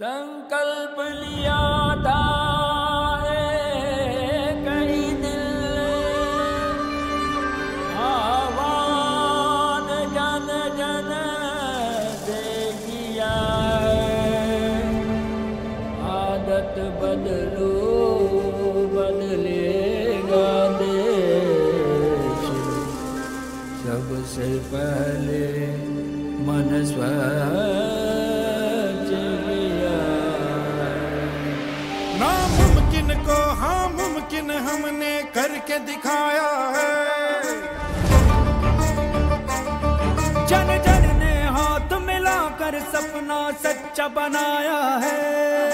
संकल्प लिया था ही दिल आह्वान जन जन से किया आदत बदलो बदलेगा देश सबसे पहले मन स्वच्छ करके दिखाया है। जन जन ने हाथ मिलाकर सपना सच्चा बनाया है।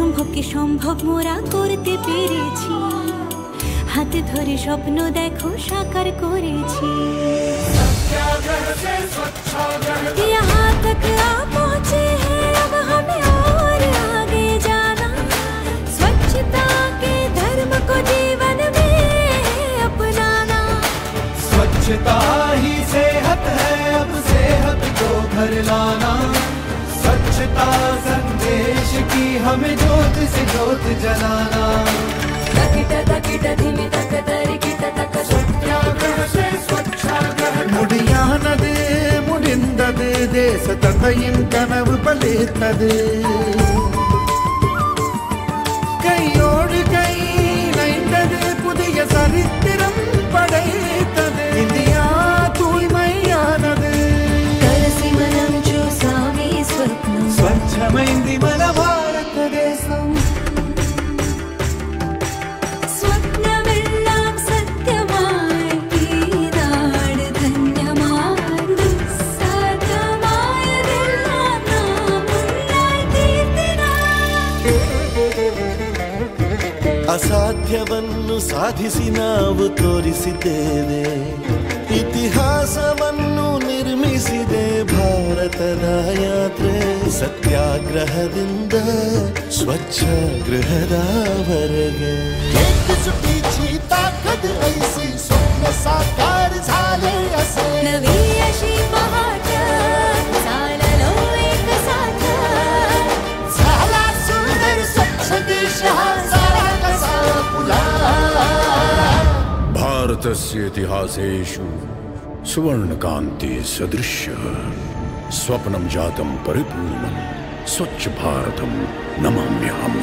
অসম্ভবকে সম্ভব মোরা করতে পেরেছি হাতে ধরে স্বপ্ন দেখো সাকার করেছি यहाँ तक आ पहुँचे हैं अब हमें और आगे जाना स्वच्छता के धर्म को जीवन में अपनाना स्वच्छता ही सेहत है अब सेहत को घर लाना स्वच्छता संदेश की हमें ज्योत से ज्योत जलाना तकिट तकिट धिमि तक तरिकिट तक सत्याग्रह से स्वच्छाग्रह முடியானது முடிந்தது தேச தந்தையின் கனவு பலித்தது ಅಸಾಧ್ಯವನ್ನು ಸಾಧಿಸಿ ನಾವು ತೋರಿಸಿದ್ದೇವೆ. ಇತಿಹಾಸವನ್ನು ನಿರ್ಮಿಸಿದೆ ಭಾರತದ ಯಾತ್ರೆ. ಸತ್ಯಾಗ್ರಹದಿಂದ ಸ್ವಚ್ಛ ಗೃಹದವರೆಗೆ भारतस्य इतिहासेषु सुवर्णकान्ति सदृश स्वप्नं जातं परिपूर्णं स्वच्छ भारतं नमाम्यहम्।